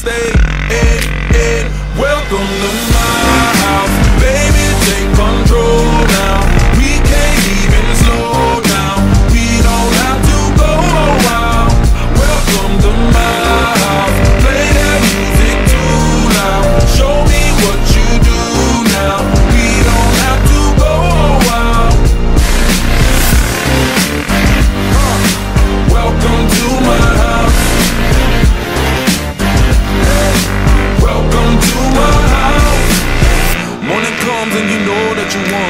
Stay in, in. Welcome to my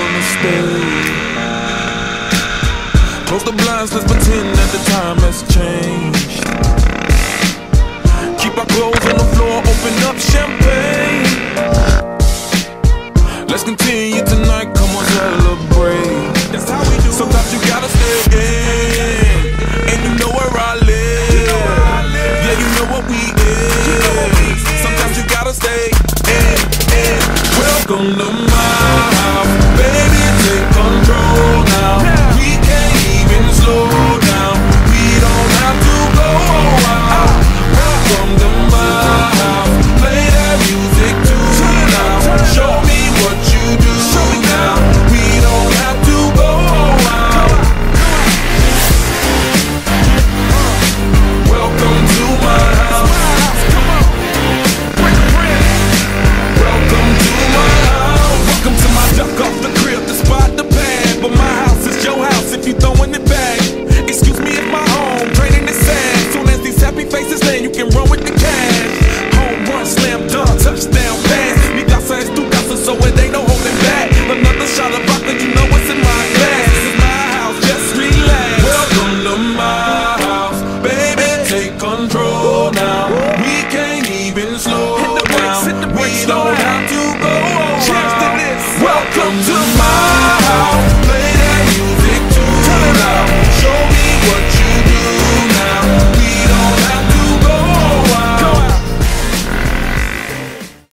wanna stay. Close the blinds, let's pretend that the time has changed. Keep our clothes on the floor, open up champagne. Let's continue tonight, come on, celebrate. That's how we do. Sometimes you gotta stay in, and you don't